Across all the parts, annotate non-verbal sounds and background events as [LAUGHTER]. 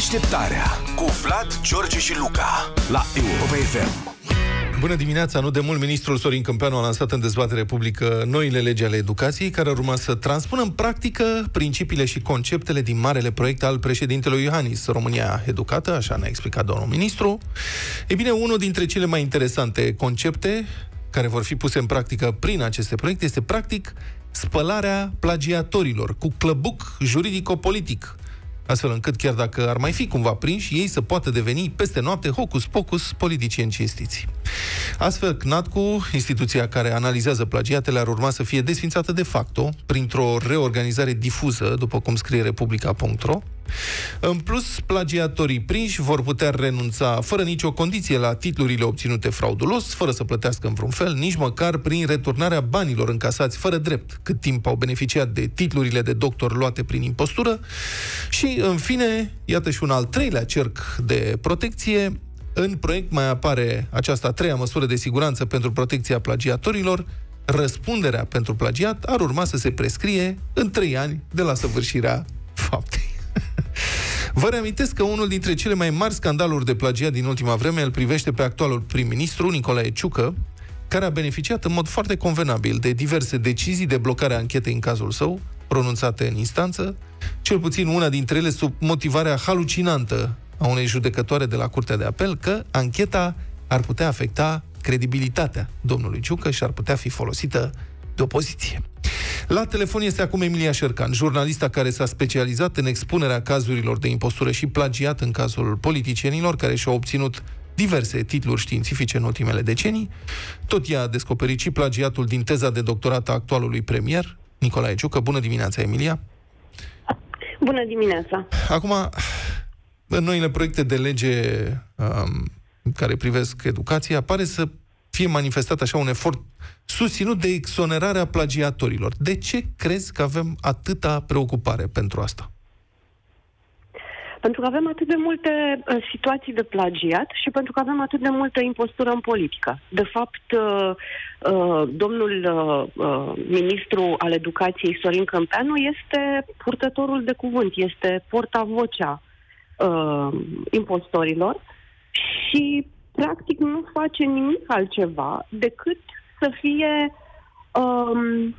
Deșteptarea cu Vlad, George și Luca la Europa FM. Bună dimineața! Nu de mult, ministrul Sorin Câmpeanu a lansat în dezbatere publică noile legi ale educației, care urma să transpună în practică principiile și conceptele din marele proiect al președintelui Iohannis, România Educată, așa ne-a explicat domnul ministru. E bine, unul dintre cele mai interesante concepte care vor fi puse în practică prin aceste proiecte este, practic, spălarea plagiatorilor cu clăbuc juridico-politic astfel încât chiar dacă ar mai fi cumva prinși, ei să poată deveni peste noapte hocus-pocus politicieni cinstiți. Astfel, CNATCU, instituția care analizează plagiatele, ar urma să fie desfințată de facto printr-o reorganizare difuză, după cum scrie Republica.ro, în plus, plagiatorii prinși vor putea renunța fără nicio condiție la titlurile obținute fraudulos, fără să plătească în vreun fel, nici măcar prin returnarea banilor încasați fără drept, cât timp au beneficiat de titlurile de doctor luate prin impostură. Și, în fine, iată și un al treilea cerc de protecție. În proiect mai apare această a treia măsură de siguranță pentru protecția plagiatorilor, răspunderea pentru plagiat ar urma să se prescrie în trei ani de la săvârșirea faptei. Vă reamintesc că unul dintre cele mai mari scandaluri de plagiat din ultima vreme îl privește pe actualul prim-ministru Nicolae Ciucă, care a beneficiat în mod foarte convenabil de diverse decizii de blocare a anchetei în cazul său, pronunțate în instanță, cel puțin una dintre ele sub motivarea halucinantă a unei judecătoare de la Curtea de Apel că ancheta ar putea afecta credibilitatea domnului Ciucă și ar putea fi folosită de opoziție. La telefon este acum Emilia Șercan, jurnalista care s-a specializat în expunerea cazurilor de impostură și plagiat în cazul politicienilor care și-au obținut diverse titluri științifice în ultimele decenii. Tot ea a descoperit și plagiatul din teza de doctorat a actualului premier, Nicolae Ciucă. Bună dimineața, Emilia! Bună dimineața! Acum, în noile proiecte de lege um, care privesc educația, pare să fie manifestat așa un efort susținut de exonerarea plagiatorilor. De ce crezi că avem atâta preocupare pentru asta? Pentru că avem atât de multe uh, situații de plagiat și pentru că avem atât de multă impostură în politică. De fapt, uh, uh, domnul uh, uh, ministru al educației, Sorin Câmpeanu, este purtătorul de cuvânt, este portavocea uh, impostorilor și practic nu face nimic altceva decât să fie um,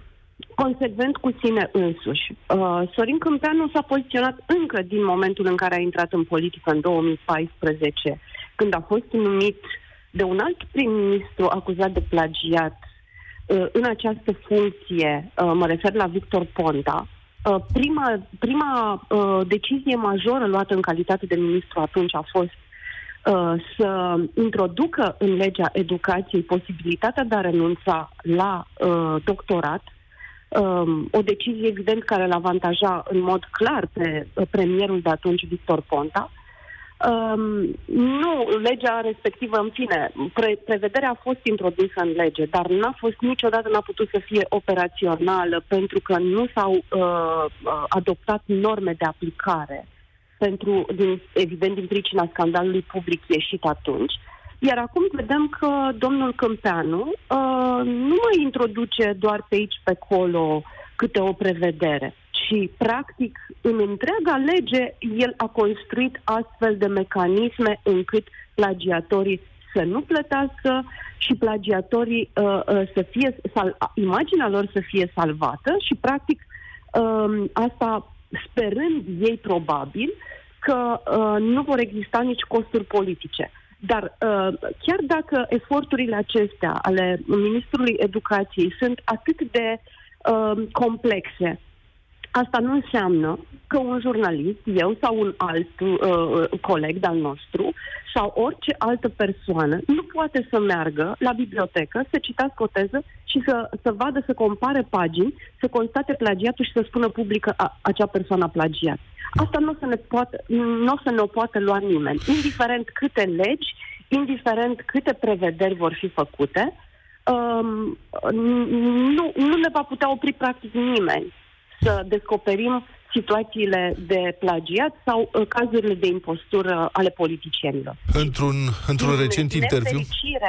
consecvent cu sine însuși. Uh, Sorin Câmpeanu s-a poziționat încă din momentul în care a intrat în politică, în 2014, când a fost numit de un alt prim-ministru acuzat de plagiat uh, în această funcție, uh, mă refer la Victor Ponta, uh, prima, prima uh, decizie majoră luată în calitate de ministru atunci a fost Uh, să introducă în legea educației posibilitatea de a renunța la uh, doctorat, um, o decizie evident care îl avantaja în mod clar pe uh, premierul de atunci, Victor Ponta. Um, nu, legea respectivă, în fine, pre- prevederea a fost introdusă în lege, dar n-a fost niciodată, n-a putut să fie operațională pentru că nu s-au uh, uh adoptat norme de aplicare uh, pentru, din, evident, din pricina scandalului public ieșit atunci. Iar acum vedem că domnul Câmpeanu uh, nu mai introduce doar pe aici, pe acolo, câte o prevedere, ci, practic, în întreaga lege, el a construit astfel de mecanisme încât plagiatorii să nu plătească și plagiatorii uh, uh, să fie, sal, imaginea lor să fie salvată și, practic, uh, asta sperând ei probabil că uh, nu vor exista nici costuri politice. Dar uh, chiar dacă eforturile acestea ale Ministrului Educației sunt atât de uh, complexe, asta nu înseamnă că un jurnalist, eu sau un alt uh, coleg al nostru, sau orice altă persoană nu poate să meargă la bibliotecă, să citească o teză și să, să vadă, să compare pagini, să constate plagiatul și să spună public că a, acea persoană a plagiat. Asta nu o să ne, poate, nu o să ne o poate lua nimeni. Indiferent câte legi, indiferent câte prevederi vor fi făcute, um, nu, nu ne va putea opri practic nimeni să descoperim situațiile de plagiat sau uh, cazurile de impostură ale politicienilor. Într-un, într-un recent interviu...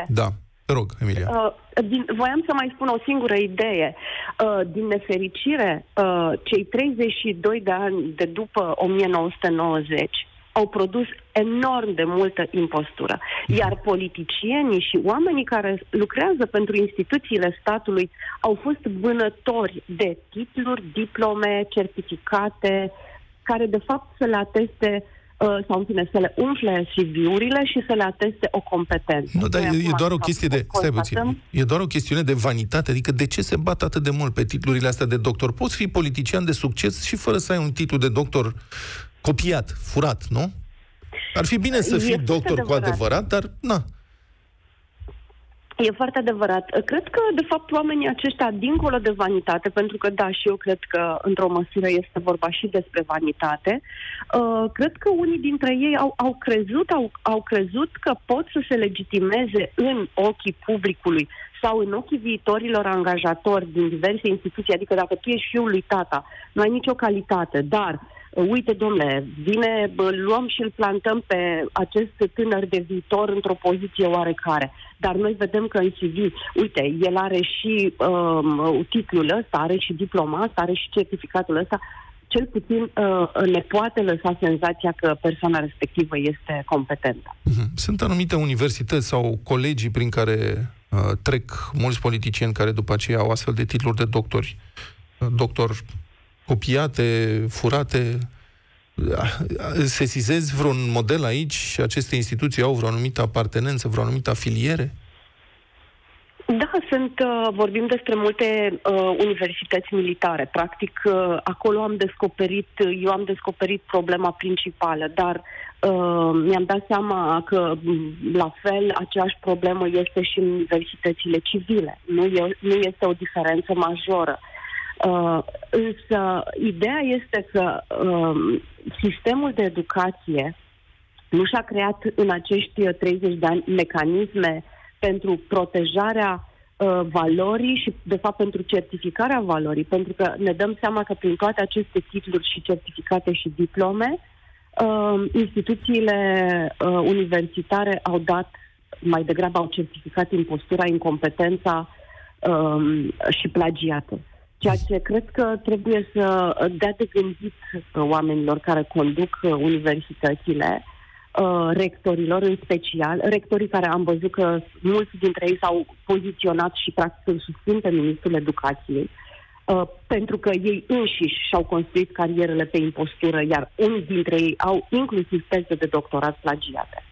Da. Te rog, Emilia. Uh, din, voiam să mai spun o singură idee. Uh, din nefericire, uh, cei 32 de ani de după 1990 au produs enorm de multă impostură. Iar politicienii și oamenii care lucrează pentru instituțiile statului au fost vânători de titluri, diplome, certificate, care de fapt să le ateste Uh, sau în fine să le umfle CV-urile și să le ateste o competență. Nu, dar e, e doar o chestie de... Stai puțin. E doar o chestiune de vanitate. Adică de ce se bat atât de mult pe titlurile astea de doctor? Poți fi politician de succes și fără să ai un titlu de doctor copiat, furat, nu? Ar fi bine să fii doctor adevărat. cu adevărat, dar na, E foarte adevărat. Cred că, de fapt, oamenii aceștia, dincolo de vanitate, pentru că, da, și eu cred că, într-o măsură, este vorba și despre vanitate, uh, cred că unii dintre ei au, au crezut, au, au crezut că pot să se legitimeze în ochii publicului sau în ochii viitorilor angajatori din diverse instituții, adică dacă tu ești fiul lui tata, nu ai nicio calitate, dar uh, uite, domnule, vine, luăm și îl plantăm pe acest tânăr de viitor într-o poziție oarecare. Dar noi vedem că în CV, uite, el are și um, titlul ăsta, are și diploma asta, are și certificatul ăsta, cel puțin uh, ne poate lăsa senzația că persoana respectivă este competentă. Mhm. Sunt anumite universități sau colegii prin care uh, trec mulți politicieni care după aceea au astfel de titluri de doctori. Uh, doctor copiate, furate. Sesizezi vreun model aici și aceste instituții au vreo anumită apartenență, vreo anumită afiliere? Da, sunt, uh, vorbim despre multe uh, universități militare. Practic, uh, acolo am descoperit, eu am descoperit problema principală, dar uh, mi-am dat seama că, mm, la fel, aceeași problemă este și în universitățile civile. Nu, e, nu este o diferență majoră. Uh, Uh, însă, ideea este că uh, sistemul de educație nu și-a creat în acești 30 de ani mecanisme pentru protejarea uh, valorii și, de fapt, pentru certificarea valorii, pentru că ne dăm seama că prin toate aceste titluri și certificate și diplome, uh, instituțiile uh, universitare au dat, mai degrabă au certificat impostura, incompetența uh, și plagiate. Ceea ce cred că trebuie să dea de gândit oamenilor care conduc universitățile, uh, rectorilor în special, rectorii care am văzut că mulți dintre ei s-au poziționat și practic îl susțin pe Ministrul Educației, uh, pentru că ei înșiși și-au construit carierele pe impostură, iar unii dintre ei au inclusiv teze de doctorat plagiate.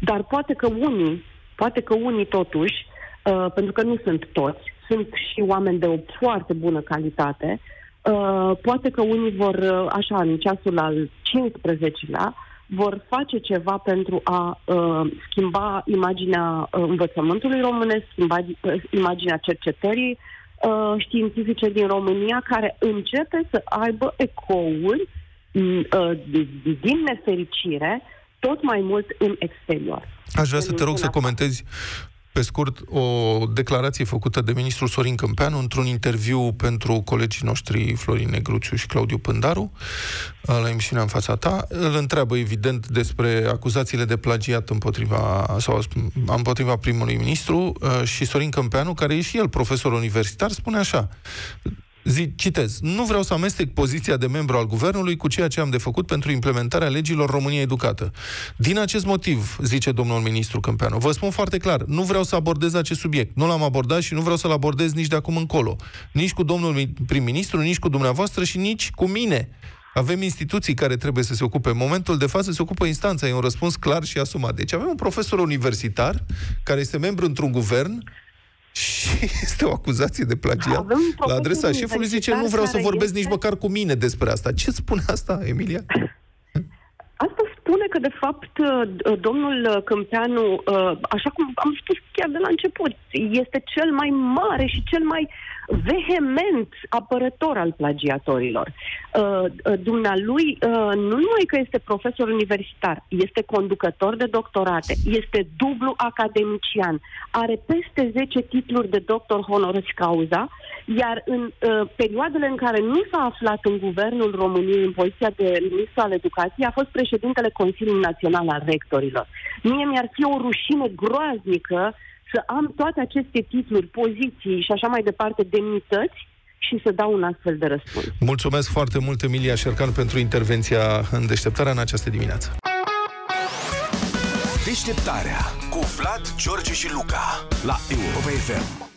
Dar poate că unii, poate că unii totuși, uh, pentru că nu sunt toți, sunt și oameni de o foarte bună calitate. Uh, poate că unii vor, uh, așa, în ceasul al 15-lea, vor face ceva pentru a uh, schimba imaginea uh, învățământului românesc, schimba uh, imaginea cercetării uh, științifice din România, care începe să aibă ecouri uh, din nefericire tot mai mult în exterior. Aș vrea să te rog să comentezi pe scurt, o declarație făcută de ministrul Sorin Câmpeanu într-un interviu pentru colegii noștri Florin Negruțiu și Claudiu Pândaru la emisiunea în fața ta. Îl întreabă, evident, despre acuzațiile de plagiat împotriva, sau împotriva primului ministru și Sorin Câmpeanu, care e și el profesor universitar, spune așa Zi, citez, nu vreau să amestec poziția de membru al guvernului cu ceea ce am de făcut pentru implementarea legilor România Educată. Din acest motiv, zice domnul ministru Câmpeanu, vă spun foarte clar, nu vreau să abordez acest subiect. Nu l-am abordat și nu vreau să-l abordez nici de acum încolo. Nici cu domnul prim-ministru, nici cu dumneavoastră și nici cu mine. Avem instituții care trebuie să se ocupe. În momentul de față se ocupă instanța. E un răspuns clar și asumat. Deci avem un profesor universitar care este membru într-un guvern și [LAUGHS] este o acuzație de plagiat la adresa șefului. Zice, nu vreau să vorbesc este... nici măcar cu mine despre asta. Ce spune asta, Emilia? [LAUGHS] Asta spune că, de fapt, uh, domnul Câmpeanu, uh, așa cum am spus chiar de la început, este cel mai mare și cel mai vehement apărător al plagiatorilor. Uh, uh, dumnealui uh, nu numai că este profesor universitar, este conducător de doctorate, este dublu academician, are peste 10 titluri de doctor honoris causa, iar în uh, perioadele în care nu s-a aflat în guvernul României în poziția de ministru al educației, a fost președintele Consiliului Național al Rectorilor. Mie mi-ar fi o rușine groaznică să am toate aceste titluri, poziții și așa mai departe, demnități, și să dau un astfel de răspuns. Mulțumesc foarte mult, Emilia Șercan, pentru intervenția în deșteptarea în această dimineață. Deșteptarea cu Vlad, George și Luca la Europa FM.